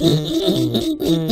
Mm-hmm.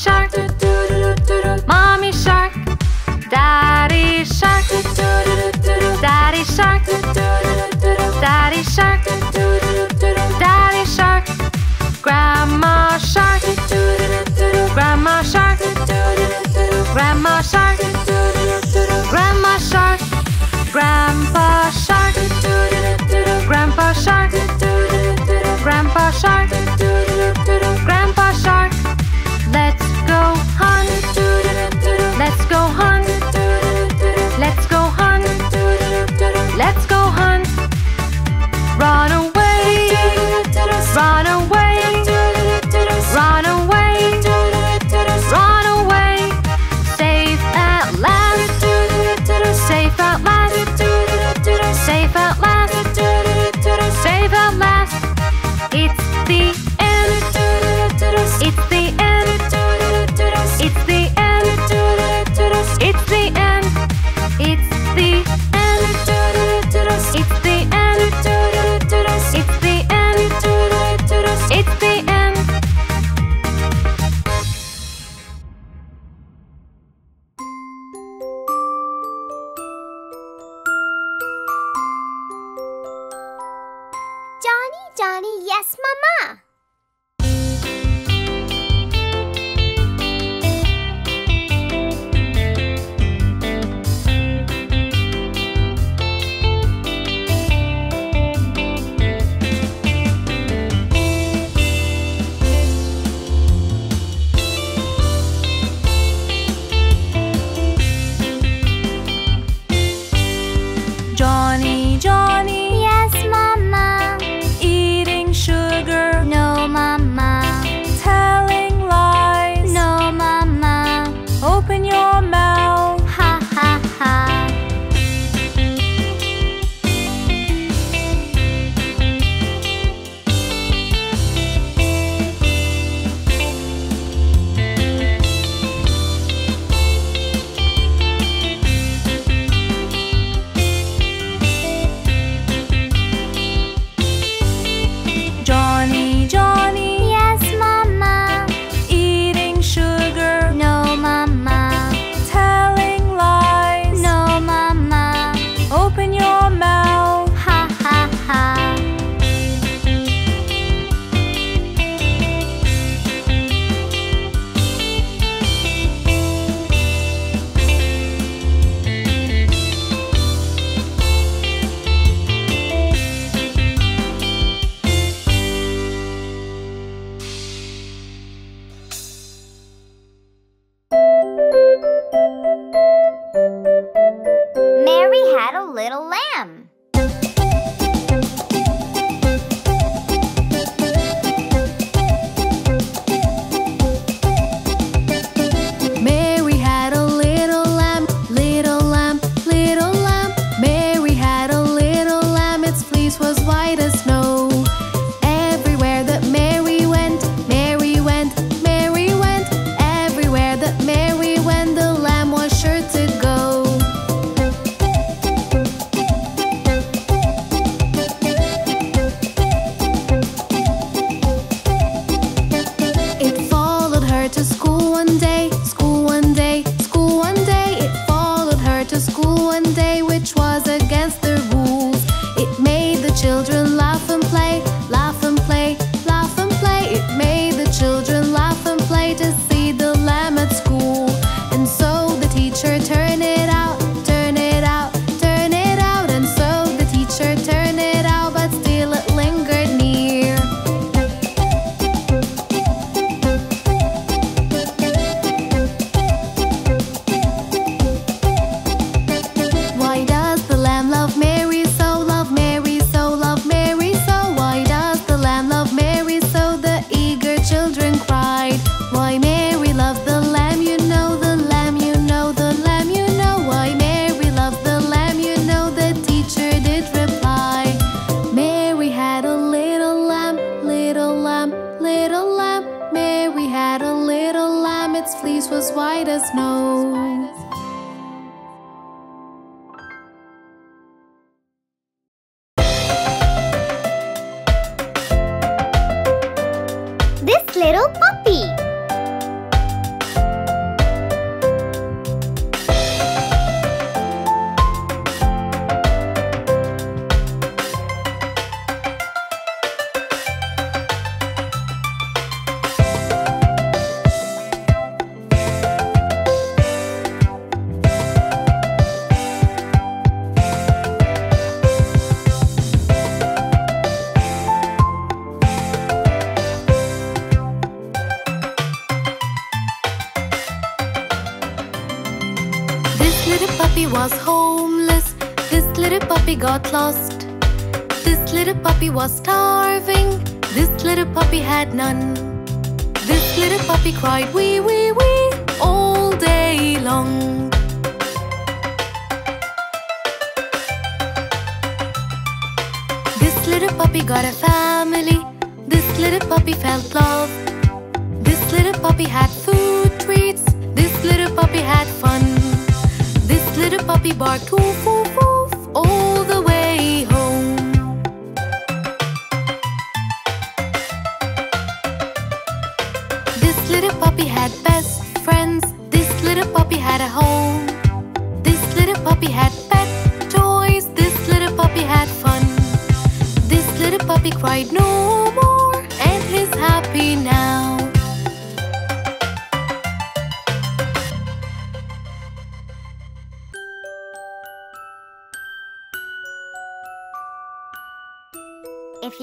shark, mommy shark, daddy shark, daddy shark, daddy shark, daddy shark, grandma shark, grandma shark, grandma shark, grandma shark, grandpa shark, grandpa shark, grandpa shark.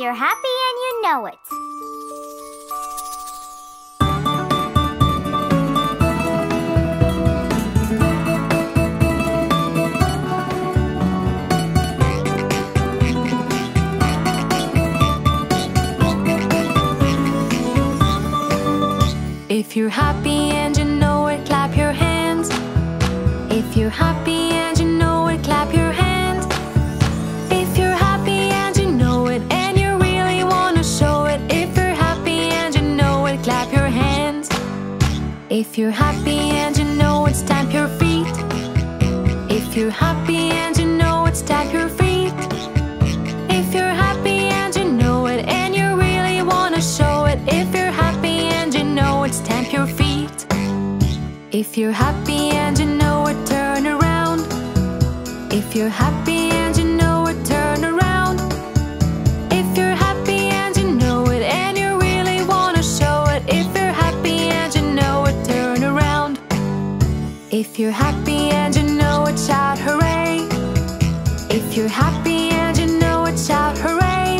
you're happy and you know it. If you're happy and you know it, clap your hands. If you're happy If you're happy and you know it's time your feet. If you're happy and you know it's time your feet. If you're happy and you know it and you really wanna show it. If you're happy and you know it's time your feet. If you're happy and you know it turn around. If you're happy If you're happy and you know it, shout hooray. If you're happy and you know it, shout hooray.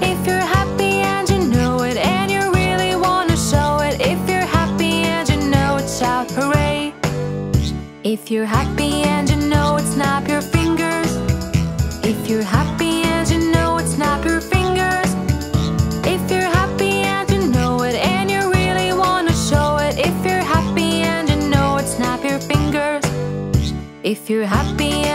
If you're happy and you know it and you really wanna show it. If you're happy and you know it, shout hooray. If you're happy and you know it, snap your fingers. If you're happy you're happy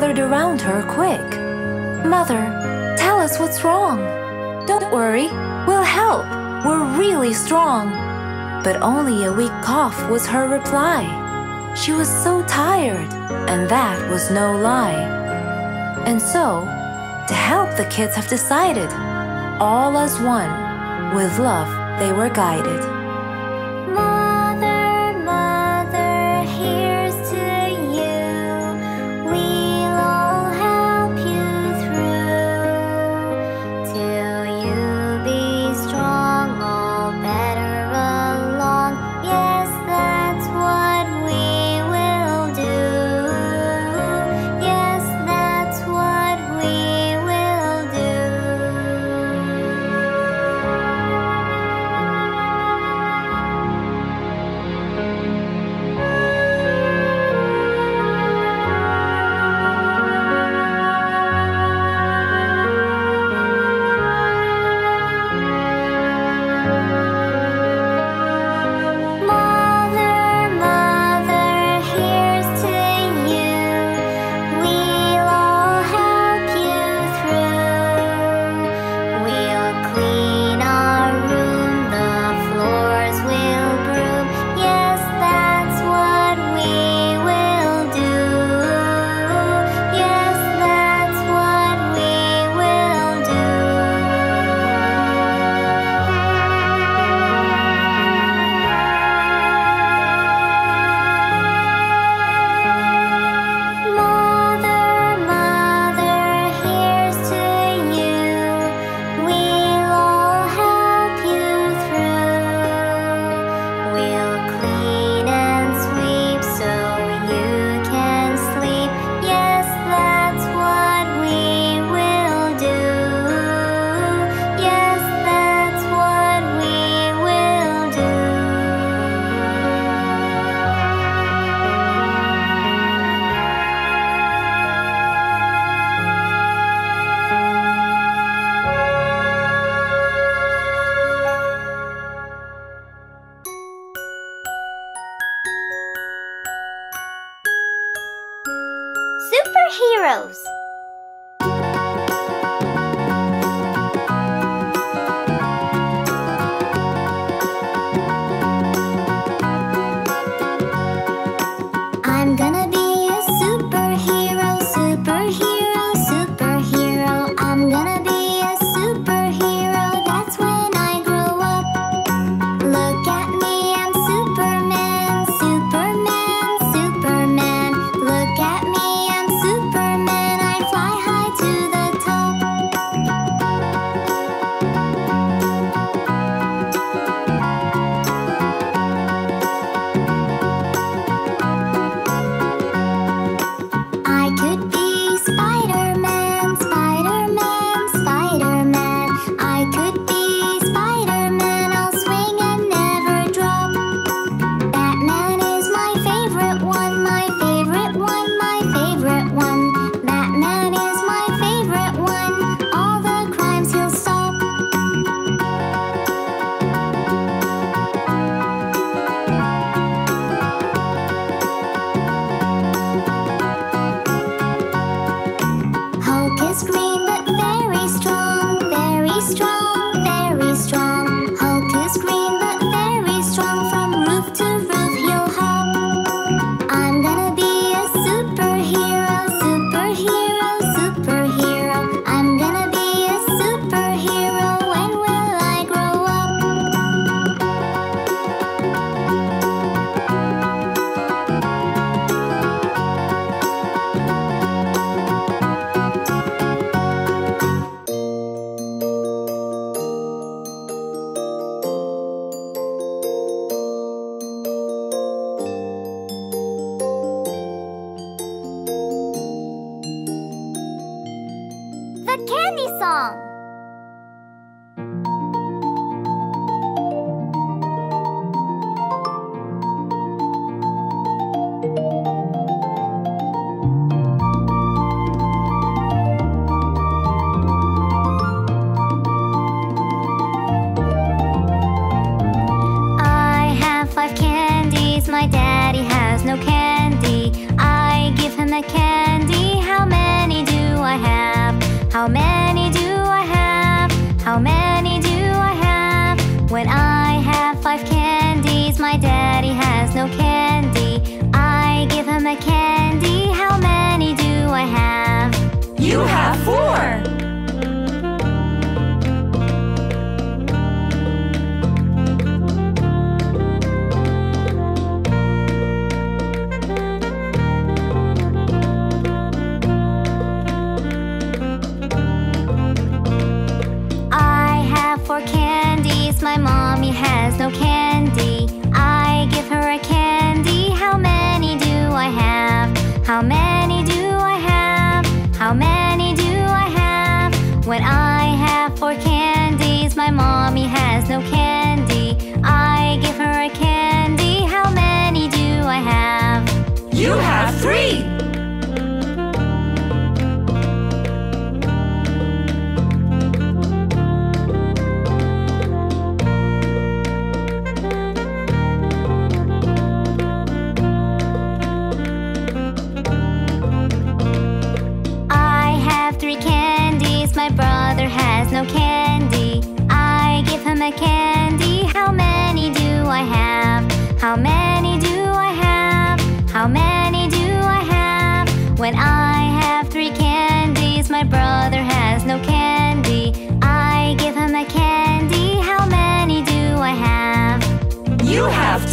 gathered around her quick. Mother, tell us what's wrong. Don't worry, we'll help. We're really strong. But only a weak cough was her reply. She was so tired, and that was no lie. And so, to help, the kids have decided, all as one, with love they were guided.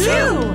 Two.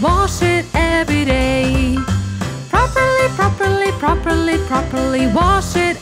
wash it every day. Properly, properly, properly, properly wash it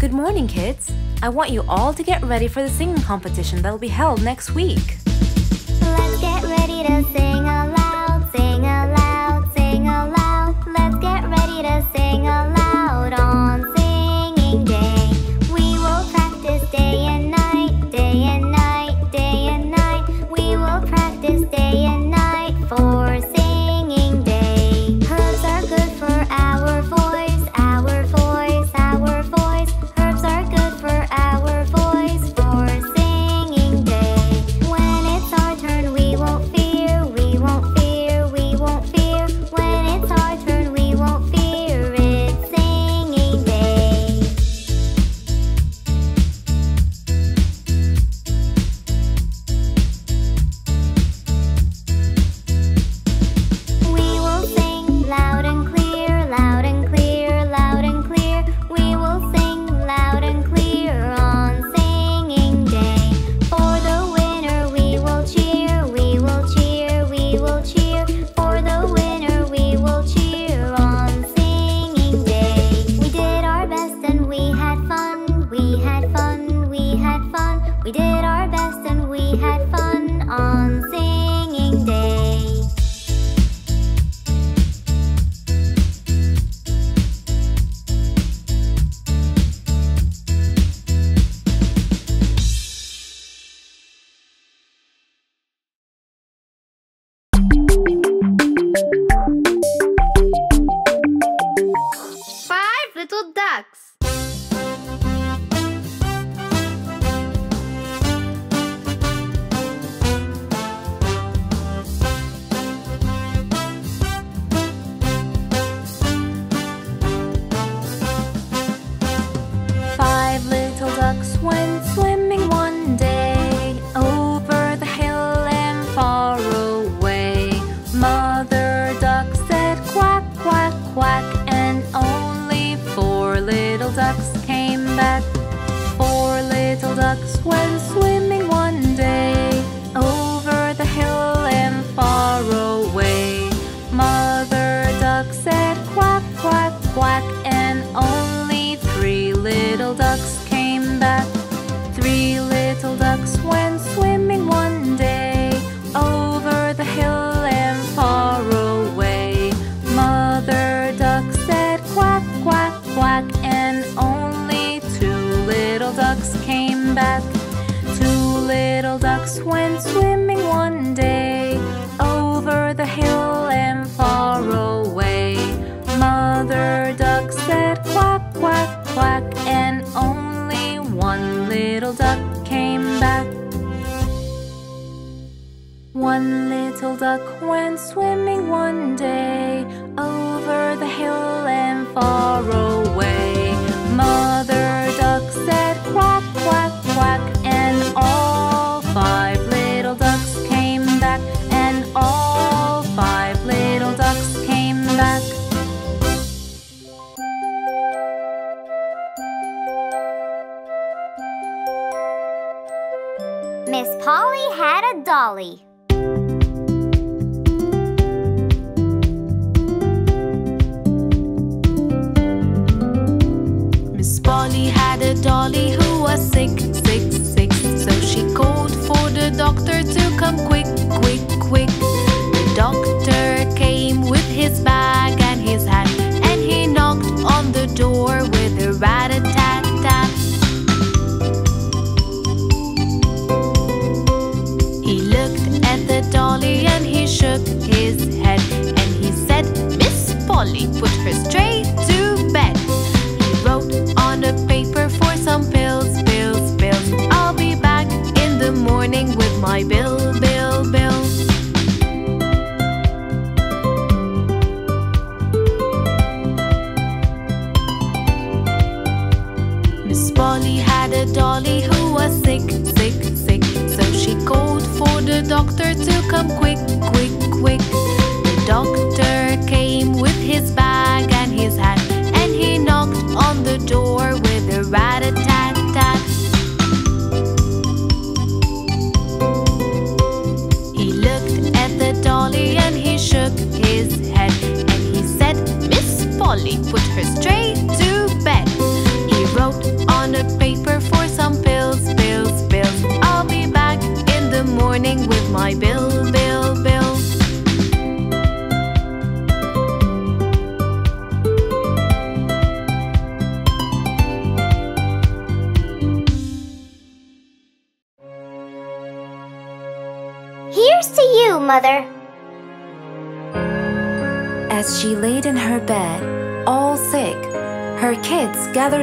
Good morning, kids. I want you all to get ready for the singing competition that'll be held next week.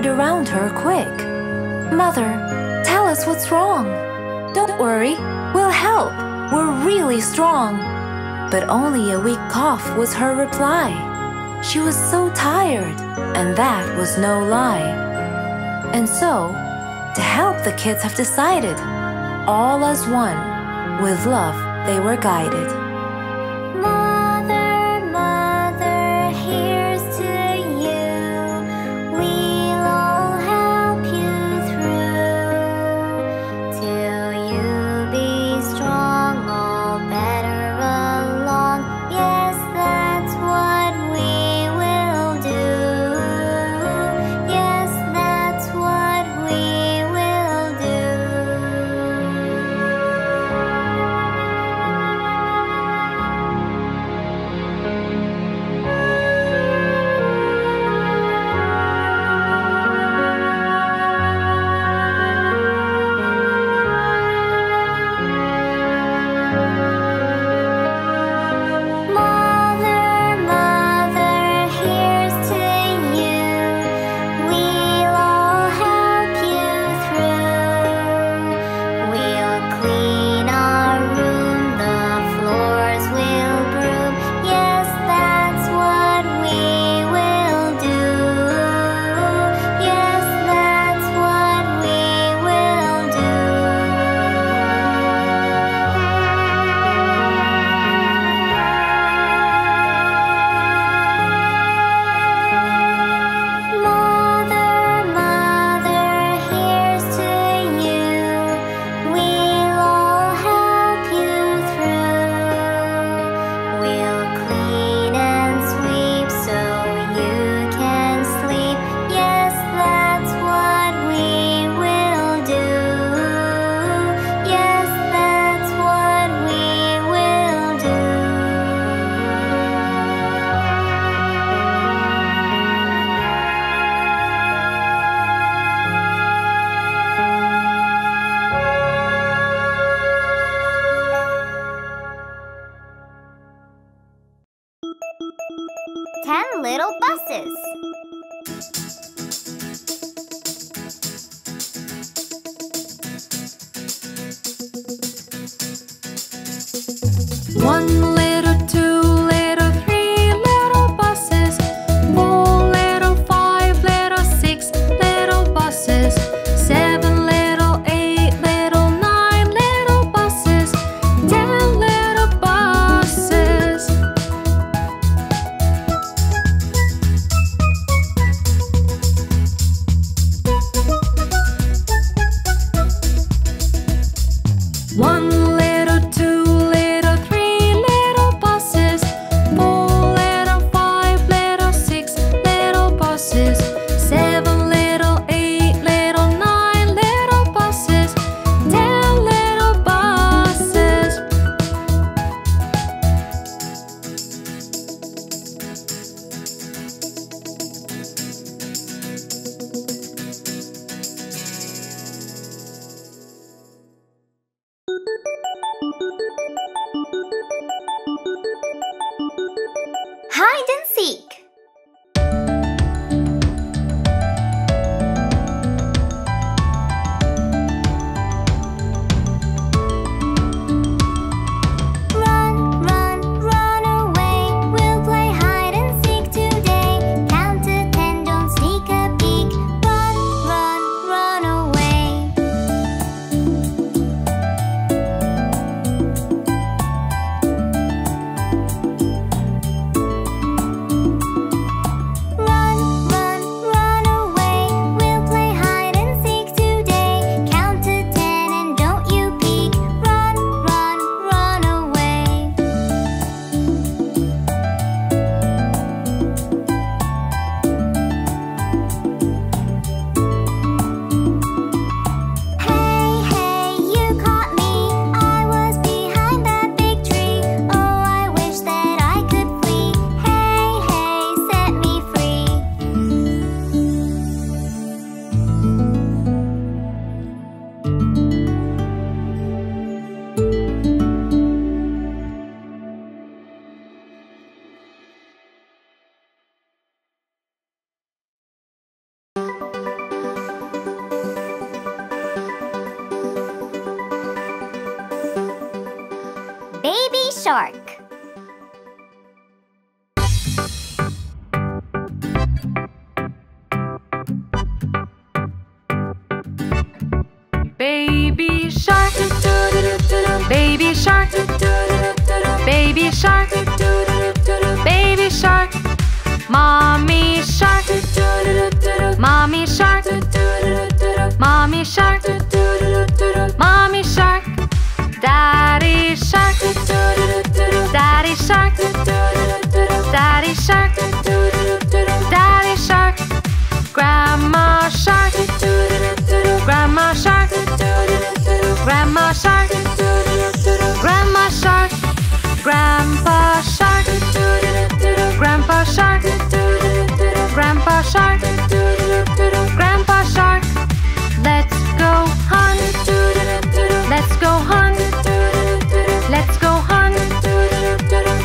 gathered around her quick. Mother, tell us what's wrong. Don't worry, we'll help. We're really strong. But only a weak cough was her reply. She was so tired, and that was no lie. And so, to help the kids have decided, all as one, with love they were guided.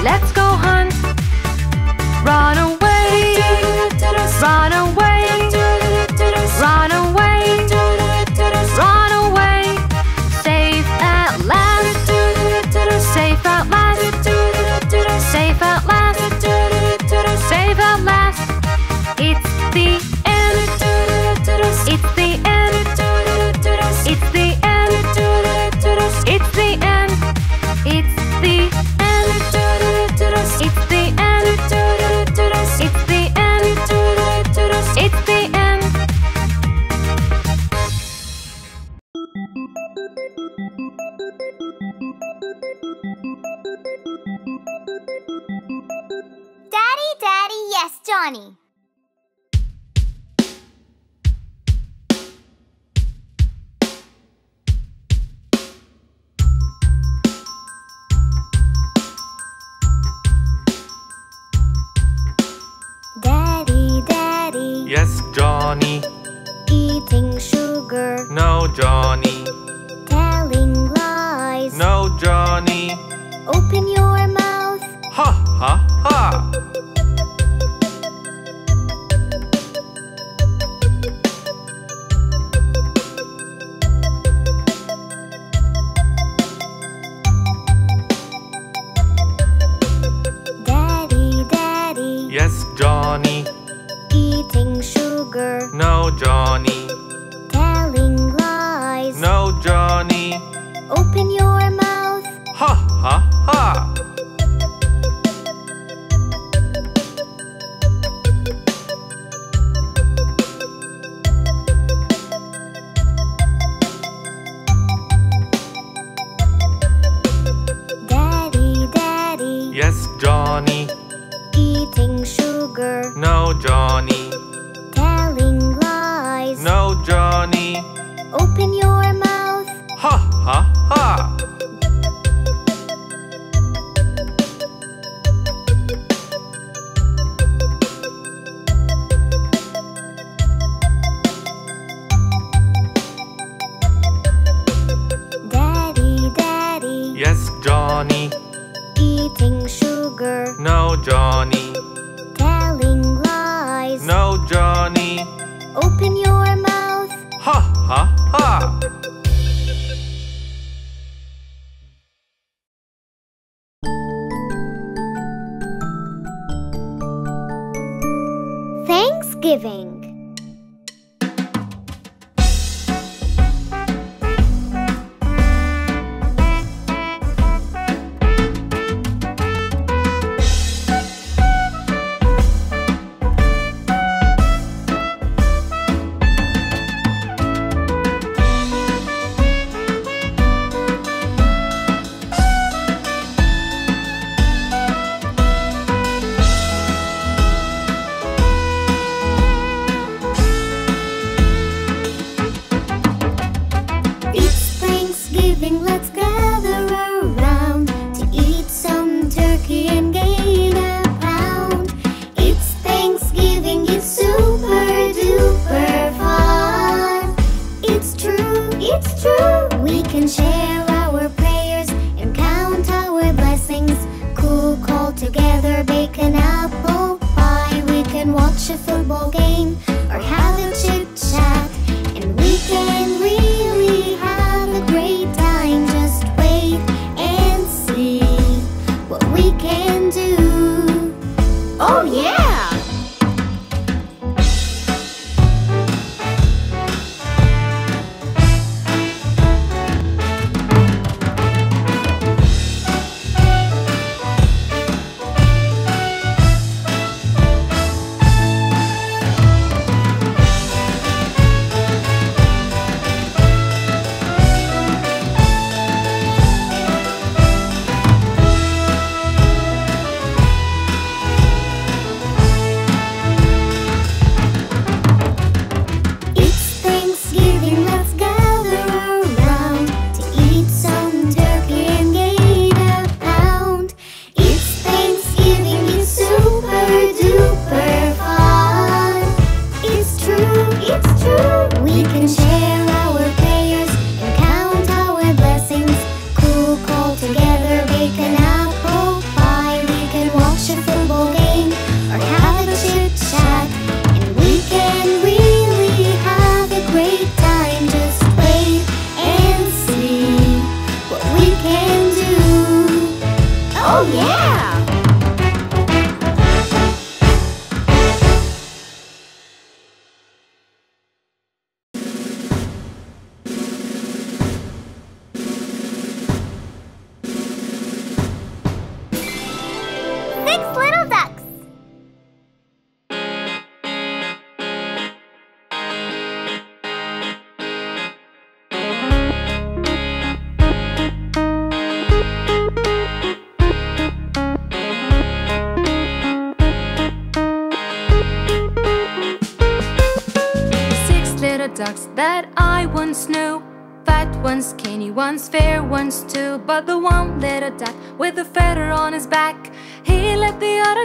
Let's go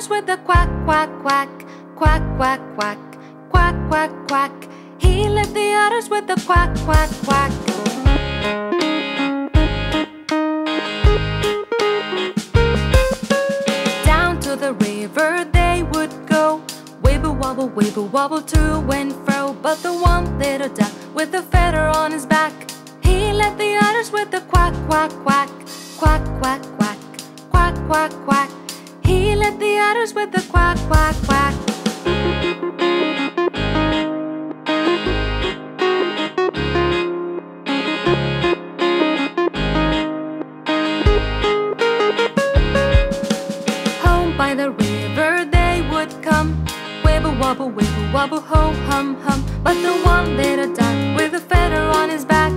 goes with a quack, quack, quack, quack, quack, quack, quack, quack, quack. He left the otters with a quack, quack, quack. Down to the river they would go, wibble wobble, wibble wobble to and fro. But the one little duck with a feather on his back, he left the otters with a quack, quack, quack, quack, quack, quack, quack, quack, quack. He led the otters with a quack, quack, quack. Home by the river they would come. Wibble wobble, wibble wobble, ho hum hum. But the one little duck with a feather on his back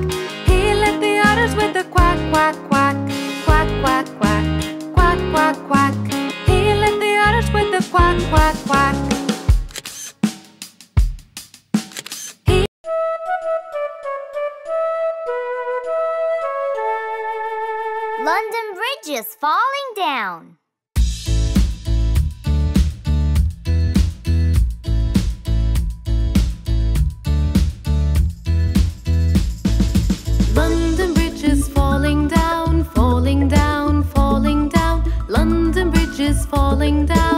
starts with a quack, quack, quack. London Bridge is falling down. London Bridge is falling down, falling down, falling down. London Bridge is falling down.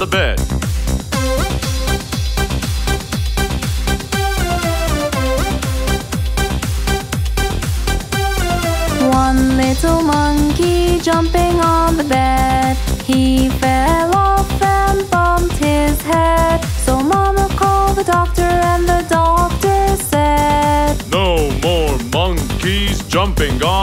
the bed. One little monkey jumping on the bed. He fell off and bumped his head. So Mama called the doctor, and the doctor said, No more monkeys jumping on.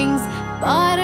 wings, but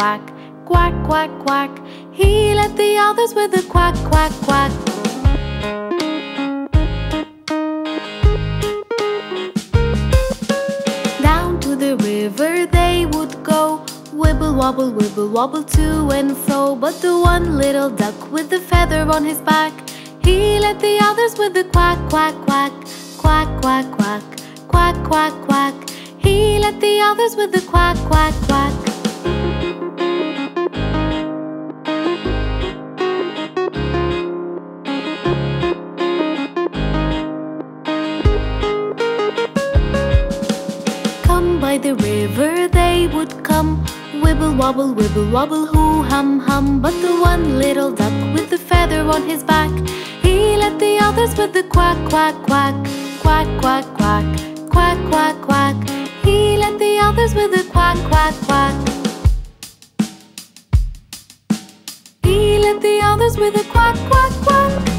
quack, quack, quack, quack. He let the others with a quack, quack, quack. Down to the river they would go. Wibble wobble, wibble wobble to and fro. But the one little duck with the feather on his back, he let the others with a quack, quack, quack, quack, quack, quack, quack, quack, quack. He let the others with a quack, quack, quack. would come. Wibble wobble, wibble wobble, hoo hum hum. But the one little duck with the feather on his back He let the others with the quack quack quack Quack quack quack, quack quack quack. He let the others with the quack quack quack. He let the others with a quack quack quack.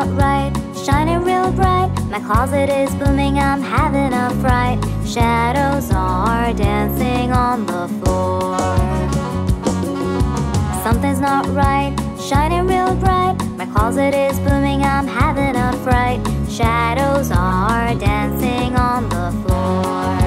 out right, shining real bright. My closet is booming, I'm having a fright. Shadows are dancing on the floor. Something's not right, shining real bright. My closet is booming, I'm having a fright. Shadows are dancing on the floor.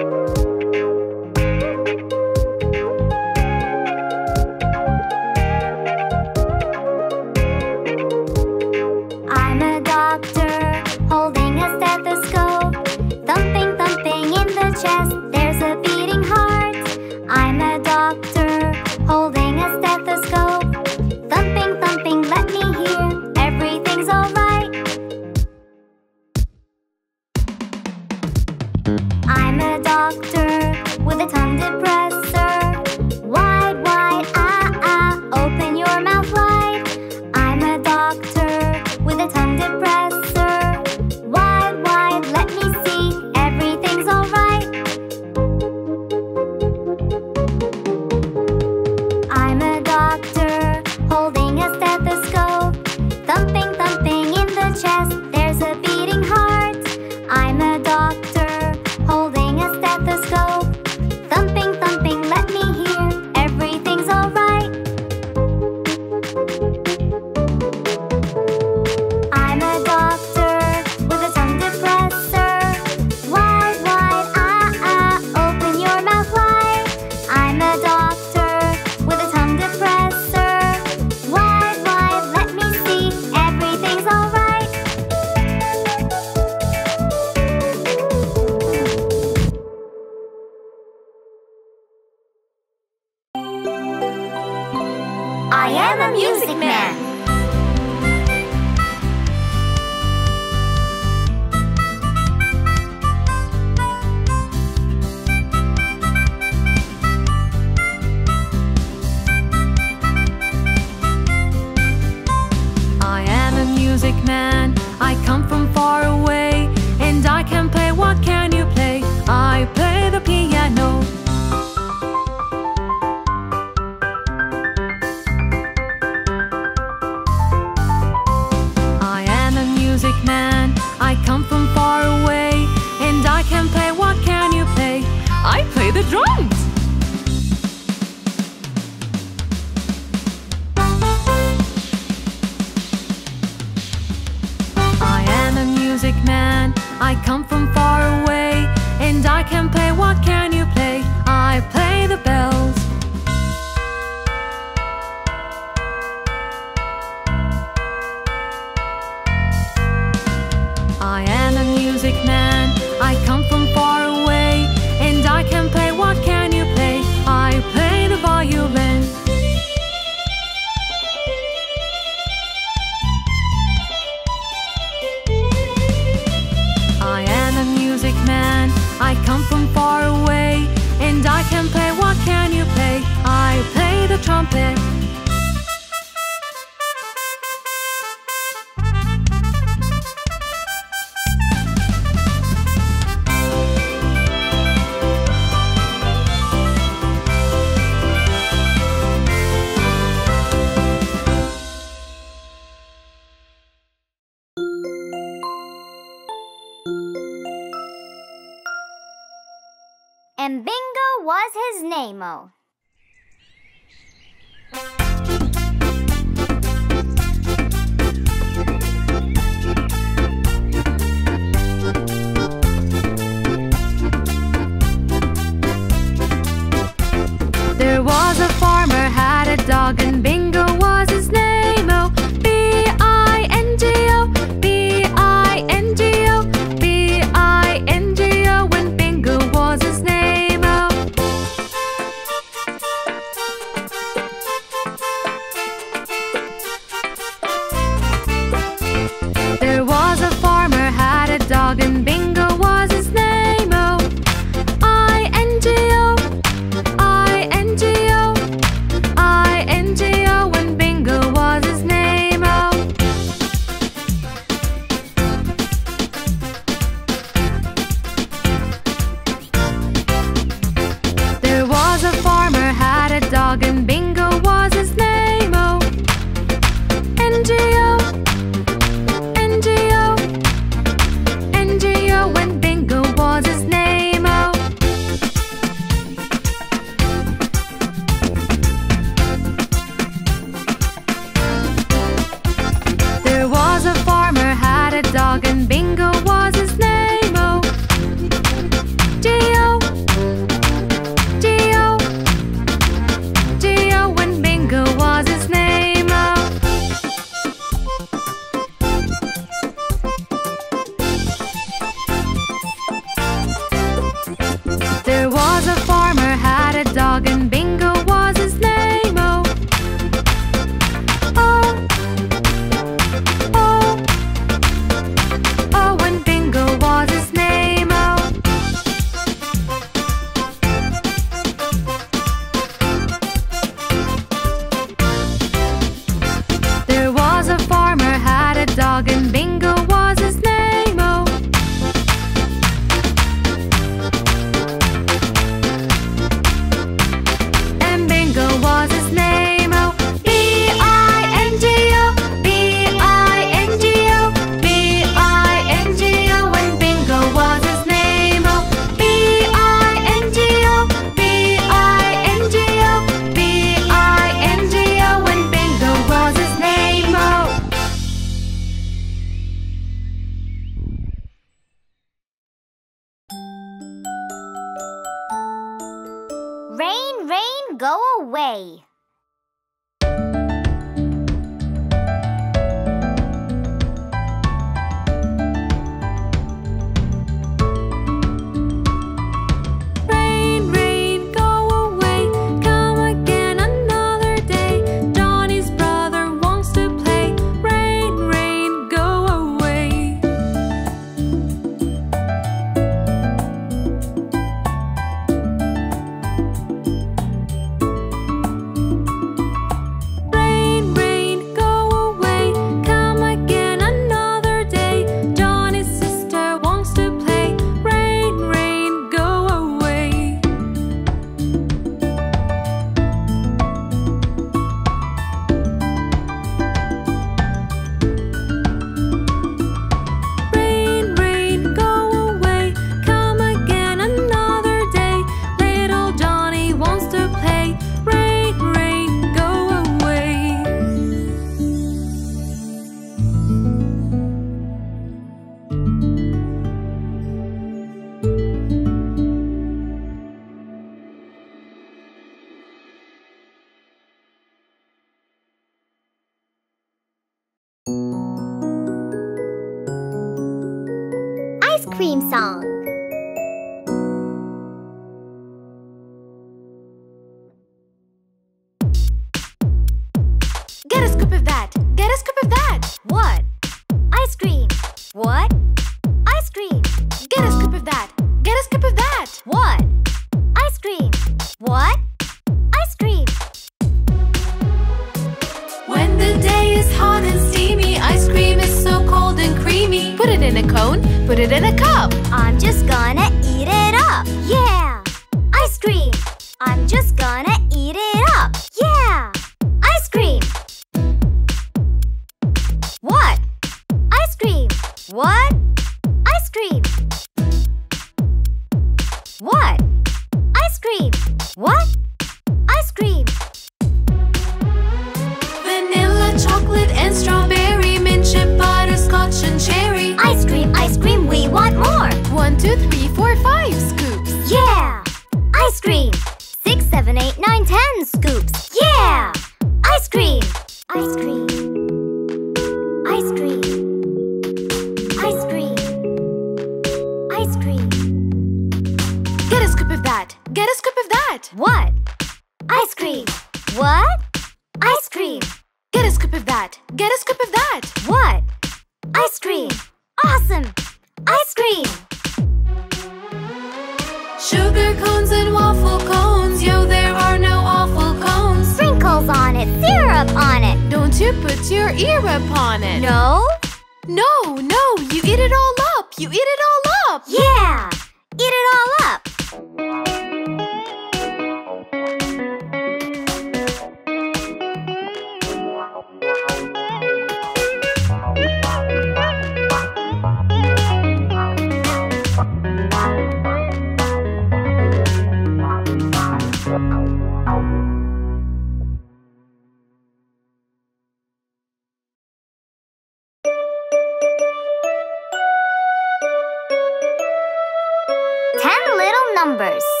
Little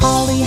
Polly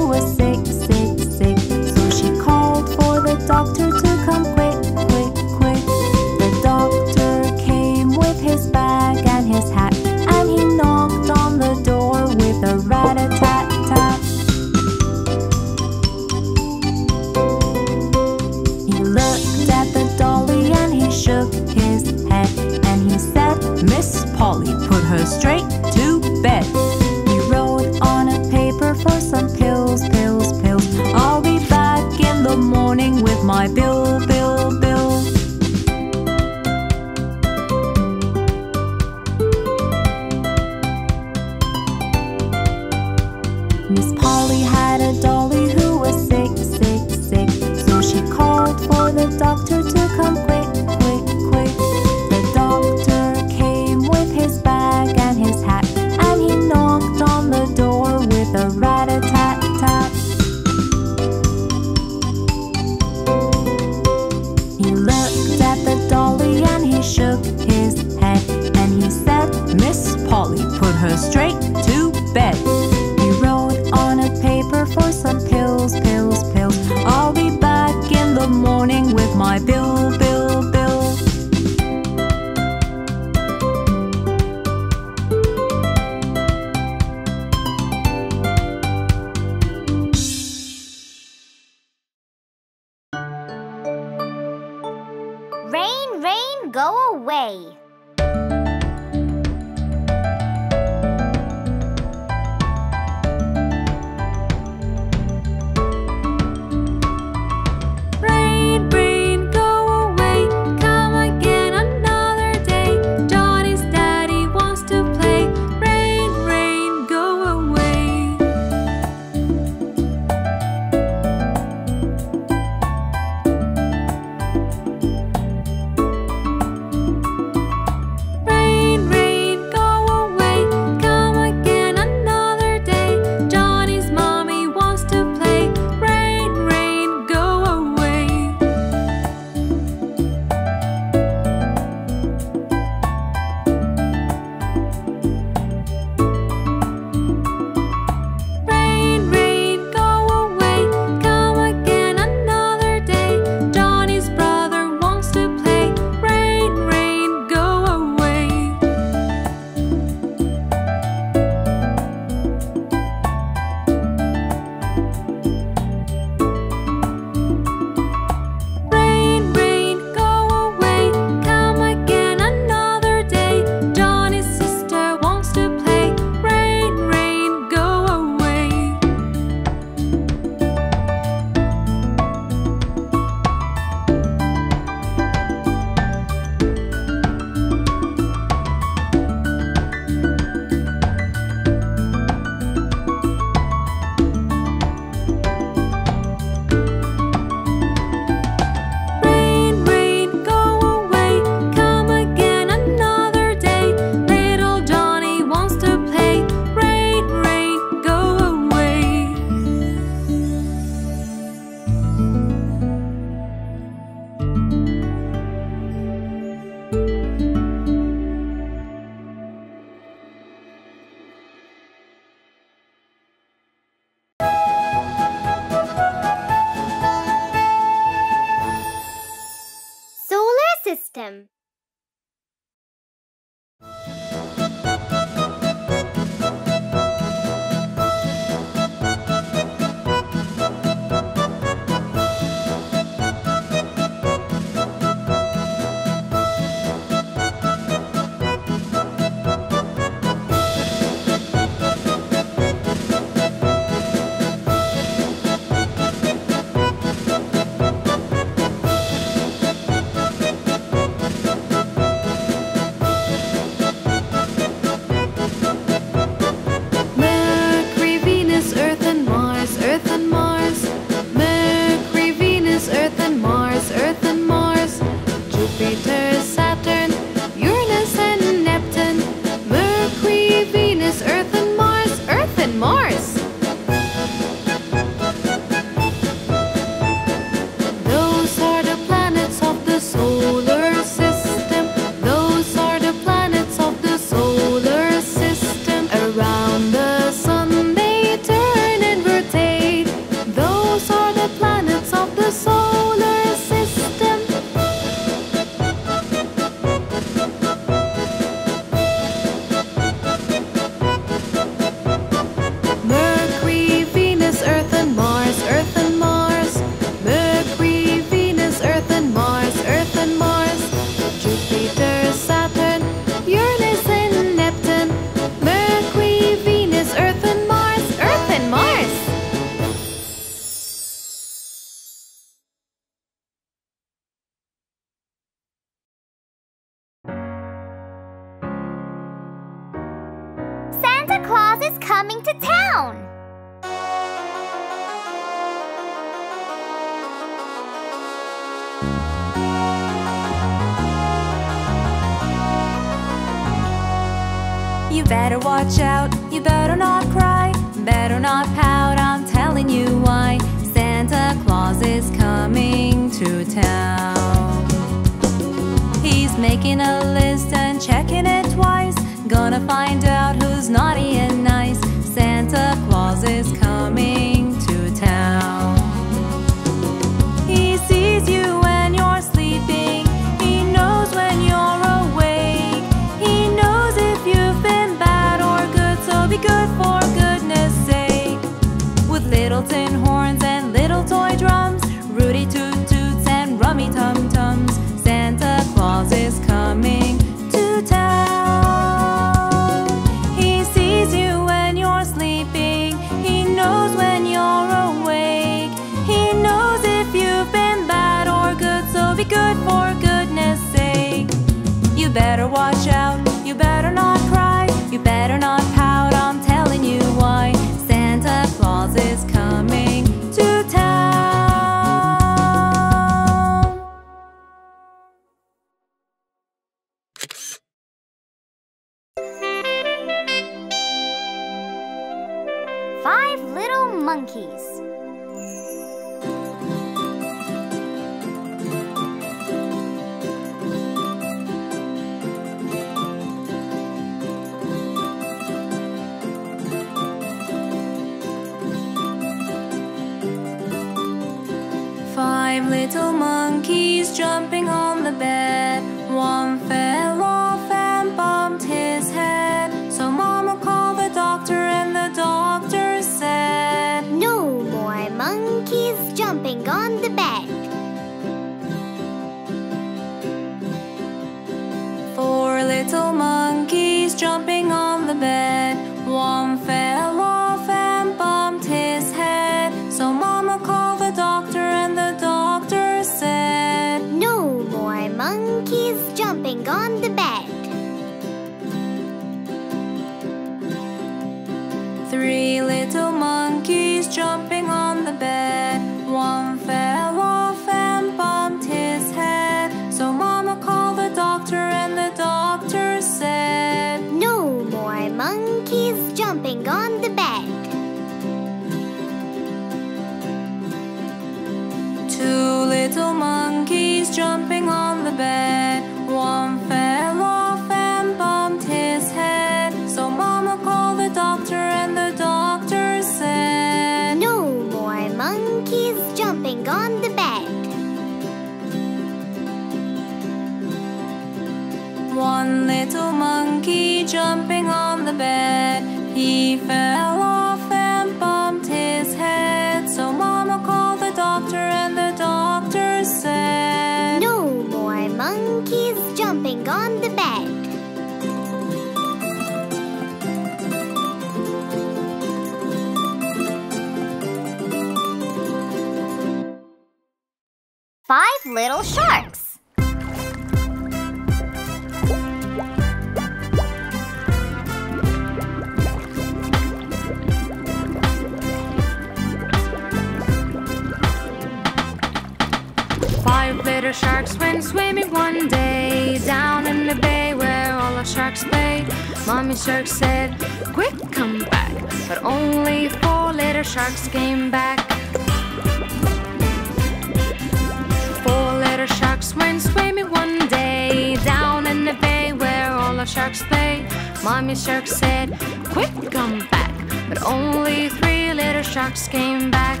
sharks play. Mommy shark said, quick, come back. But only three little sharks came back.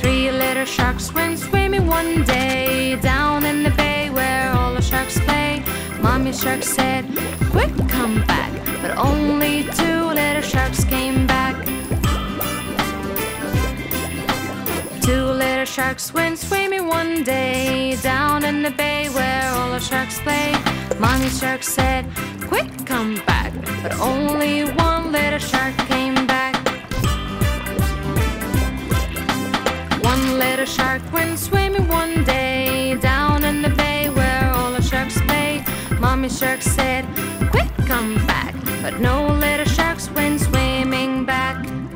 Three little sharks went swimming one day down in the bay where all the sharks play. Mommy shark said, quick, come back. But only two little sharks came back. sharks went swimming one day down in the bay where all the sharks play. Mommy shark said, Quick, come back. But only one little shark came back. One little shark went swimming one day down in the bay where all the sharks play. Mommy shark said, Quick, come back. But no little